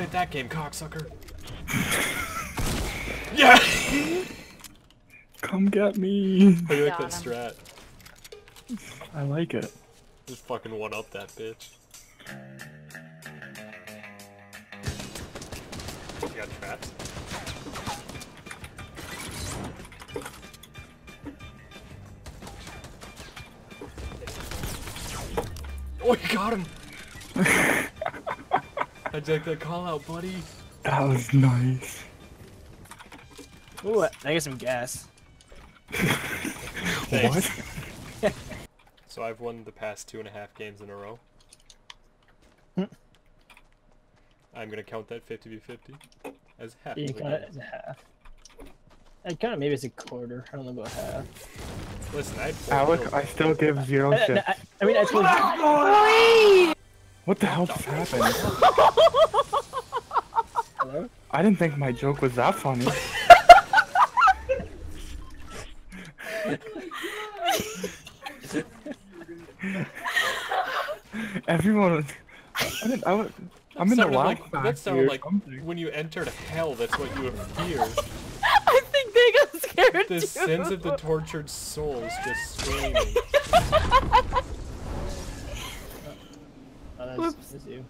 played that game, cocksucker. yeah! Come get me. I like that him. strat? I like it. Just fucking one up that bitch. You got traps? Oh, you got him! How'd you like that call out, buddy? That was nice. Ooh, I get some gas. What? So I've won the past two and a half games in a row. Hmm. I'm gonna count that 50 v 50 as half. You of the cut it as a half. I kind of maybe it's a quarter. I don't know about half. Listen, I Alec. I still give zero I, shit. I, I mean, I told you. What the hell just happened? Hello? I didn't think my joke was that funny. Everyone, I didn't, I was, I'm in the sounded laugh like, that sounded or like something. when you entered hell, that's what you fear. I think they got scared The too. sins of the tortured souls just screaming. That's, you.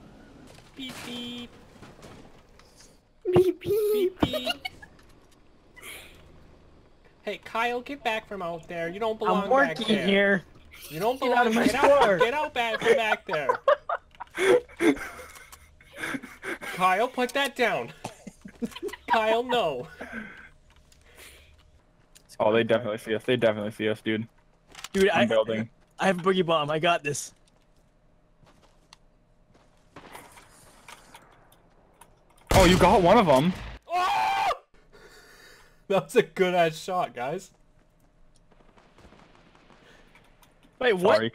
beep beep, beep beep. beep beep. Hey Kyle, get back from out there. You don't belong I'm back working there. here. You don't belong. Get out of my get store. out, get out back from back there. Kyle, put that down. Kyle, no. Oh, they definitely see us. They definitely see us, dude. Dude, I, I'm building. I have a boogie bomb. I got this. Oh, you got one of them. Oh! That was a good ass shot, guys. Wait, what? Sorry.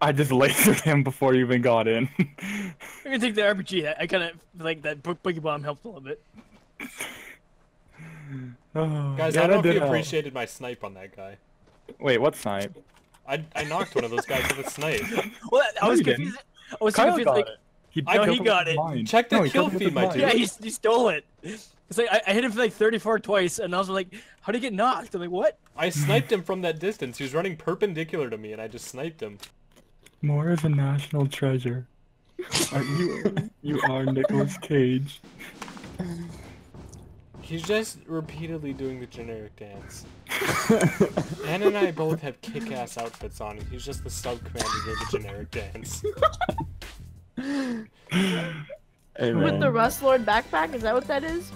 I just lasered him before you even got in. I'm gonna take the RPG. I, I kind of like that bo- boogie bomb helped a little bit. oh, Guys, yeah, I don't know if you appreciated my snipe on that guy. Wait, what snipe? I, I knocked one of those guys with a snipe. Well, I was didn't. confused. I was Kyle confused. Like, it. He, I- No, he got it. mine. Check the No, kill feed, my mine. dude. yeah, he, he stole it. It's like I, I hit him for like 34 twice, and I was like, "How did he get knocked?" I'm like, "What?" I sniped him from that distance. He was running perpendicular to me, and I just sniped him. More of a national treasure. Are you you are Nicolas Cage. He's just repeatedly doing the generic dance. Anna and I both have kick-ass outfits on, and he's just the sub-commander doing the generic dance. Hey With the Rust Lord backpack, is that what that is?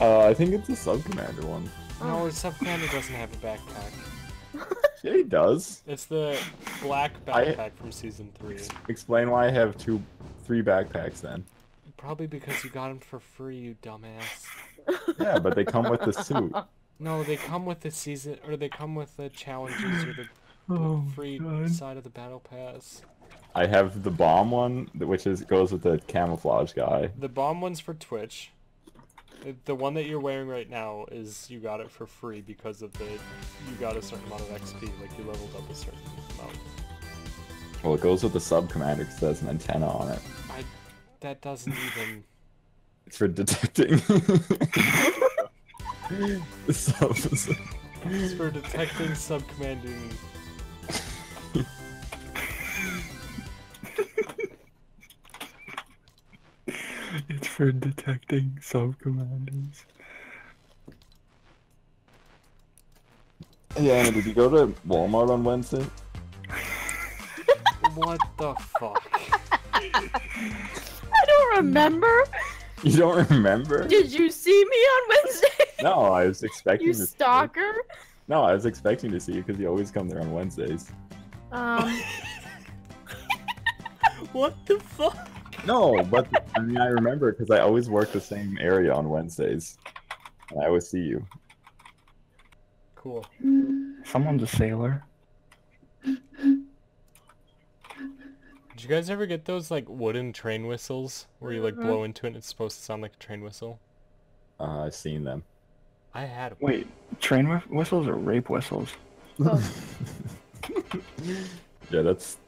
uh, I think it's a sub commander one. No, the sub-commander doesn't have a backpack. Yeah, he does. It's the black I- backpack from season three. Explain why I have two, three backpacks then. Probably because you got them for free, you dumbass. Yeah, but they come with the suit. No, they come with the season, or they come with the challenges or the, the Oh, free God. side of the battle pass. I have the bomb one, which is goes with the camouflage guy. The bomb one's for Twitch. The- one that you're wearing right now is you got it for free because of the you got a certain amount of XP, like you leveled up a certain amount. Well, it goes with the sub commander because it has an antenna on it. I that doesn't even It's for detecting. subs. it's for detecting sub commanding for detecting sub commanders. Yeah, Anna, did you go to Walmart on Wednesday? What the fuck? I don't remember. You don't remember? Did you see me on Wednesday? No, I was expecting you to see stalker. No, I was expecting to see you because you always come there on Wednesdays. Um, What the fuck? No, but I mean I remember because I always work the same area on Wednesdays, and I always see you. Cool. Someone's a sailor. Did you guys ever get those like wooden train whistles where you like blow into it and it's supposed to sound like a train whistle? Uh, I've seen them. I had one. Wait, train whi- whistles or rape whistles? oh, Yeah, that's.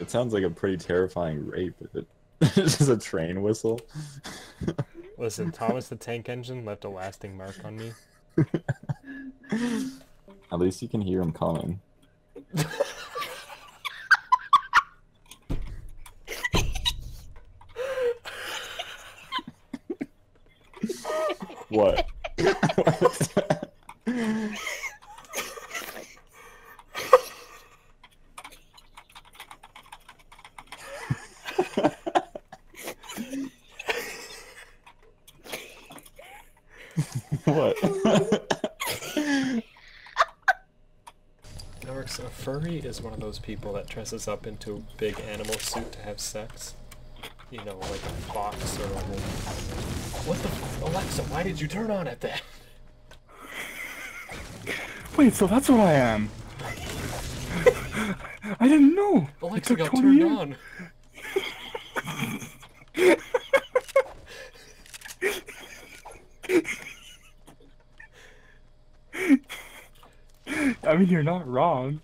It sounds like a pretty terrifying rape if it This is a train whistle. Listen, Thomas the Tank Engine left a lasting mark on me. At least you can hear him coming. what? What? what? Norix, a furry is one of those people that dresses up into a big animal suit to have sex. You know, like a fox or a wolf. What the f- Alexa, why did you turn on at that? Wait, so that's what I am. I didn't know. Alexa got turned years. on. I mean, you're not wrong.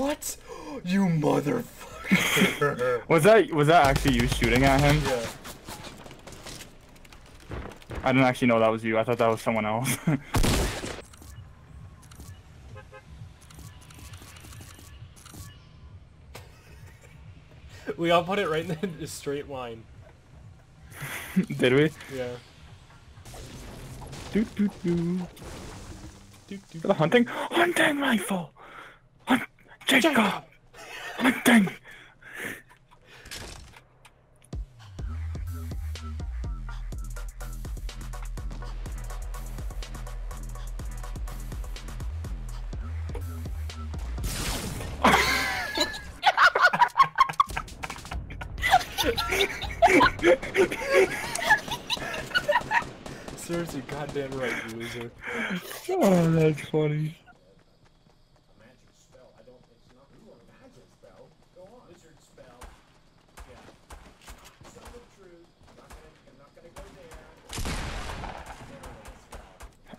What? You motherfucker. Was that was that actually you shooting at him? yeah. I didn't actually know that was you. I thought that was someone else. We all put it right in the straight line. Did we? Yeah. Doo doo doo. Doot, doot, For the hunting, hunting rifle. Hunt, Jacob. Hunting. Seriously, goddamn right, you loser. Oh, that's funny.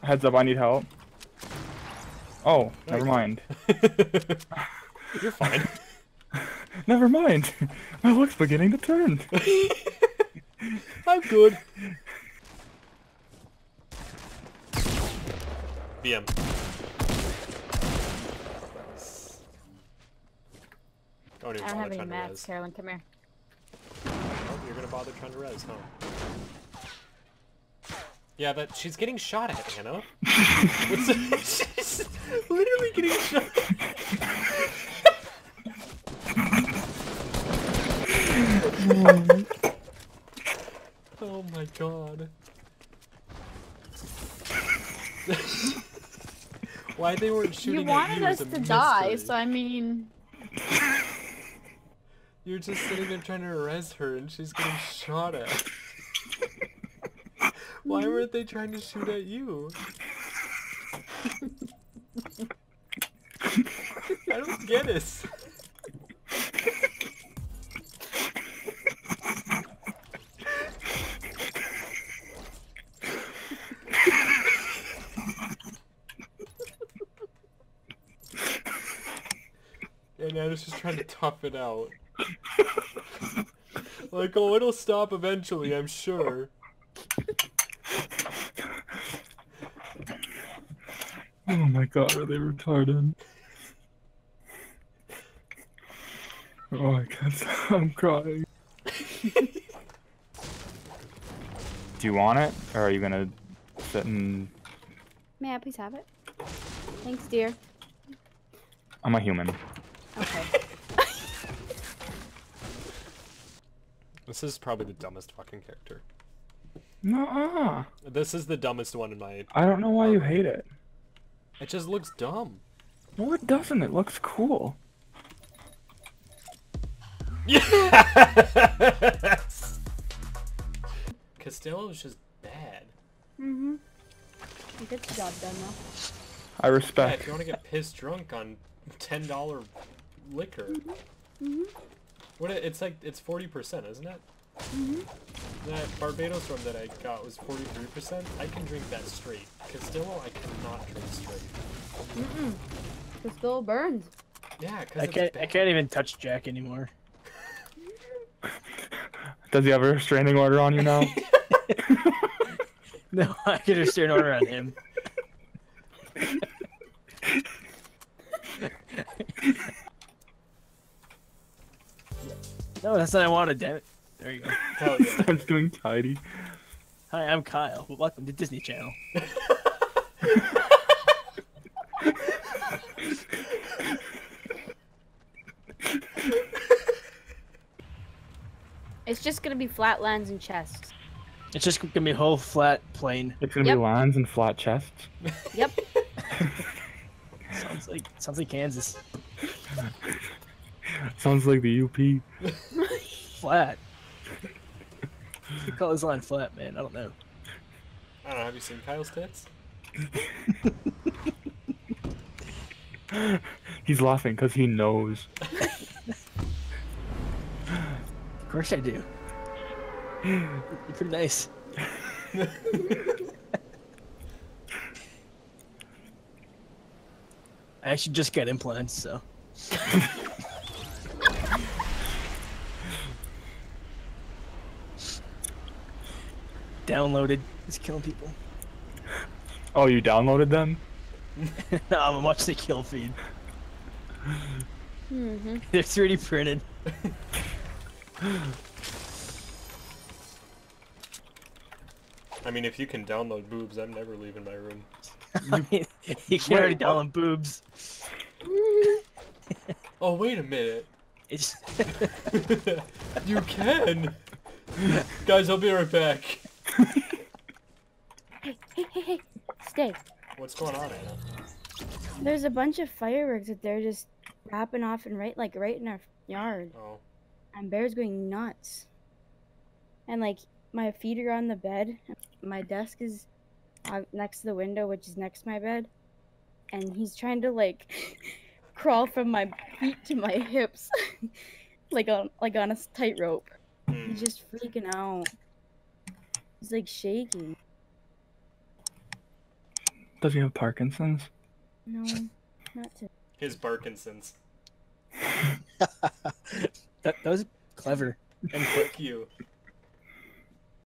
Heads up, I need help. Oh, never mind. You're fine. Never mind. My luck's beginning to turn. I'm good. BM. Don't oh, even I don't have any trying mats, res. Carolyn. Come here. Oh, you're gonna bother trying to res, huh? Yeah, but she's getting shot at, Hannah. What's the... she's literally getting shot. oh my god. Why they weren't shooting you at wanted you us is a to die, mystery. so I mean, You're just sitting there trying to res her and she's getting shot at. Why weren't they trying to shoot at you? I don't get it. And I was just trying to tough it out. like, oh, it'll stop eventually, I'm sure. Oh my god, are they retarded? Oh, I can't stop. I'm crying. Do you want it, or are you gonna sit and... may I please have it? Thanks, dear. I'm a human. Okay. This is probably the dumbest fucking character. Nuh-uh. This is the dumbest one in my... I don't know why you hate it. It just looks dumb. No, it doesn't. It looks cool. Yes! Castillo's just bad. mm-hmm. You get the job done though. I Yeah, respect. if you want to get pissed drunk on ten dollar liquor, Mhm. what? it- It's like it's forty percent, isn't it? Mhm. That Barbados rum that I got was 43%. I can drink that straight. Castillo, I cannot drink straight. Mm-mm. The still burns. Yeah, because I can't. I can't even touch Jack anymore. Does he have a restraining order on you now? No, I can just steer an order on him. no, that's what I wanted. Damn it. There you go. Hell yeah. Starts doing tidy. Hi, I'm Kyle. Welcome to Disney Channel. It's just gonna be flatlands and chests. It's just gonna be a whole flat plane. It's gonna Yep. be lines and flat chests. Yep. Sounds like sounds like Kansas. Sounds like the UP. Flat. You call this line flat, man? I don't know. I don't know, have you seen Kyle's tits? He's laughing because he knows. Of course I do. You're pretty nice. I actually just got implants, so. Downloaded. It's killing people. Oh, you downloaded them? no, I'm watching the kill feed. Mm-hmm. They're 3D printed. I mean, if you can download boobs, I'm never leaving my room. I you can already what? download boobs. Oh, wait a minute. It's you can! Guys, I'll be right back. Hey, hey, hey, hey. Stay. What's going on, Anna? There's a bunch of fireworks that they're just wrapping off and right, like right in our yard. Oh. And Bear's going nuts. And like my feet are on the bed. My desk is uh, next to the window, which is next to my bed. And he's trying to like crawl from my feet to my hips, like on like on a tightrope. Hmm. He's just freaking out. He's like shaking. Does he have Parkinson's? No, not to. His Parkinson's. that, that was clever. And fuck you.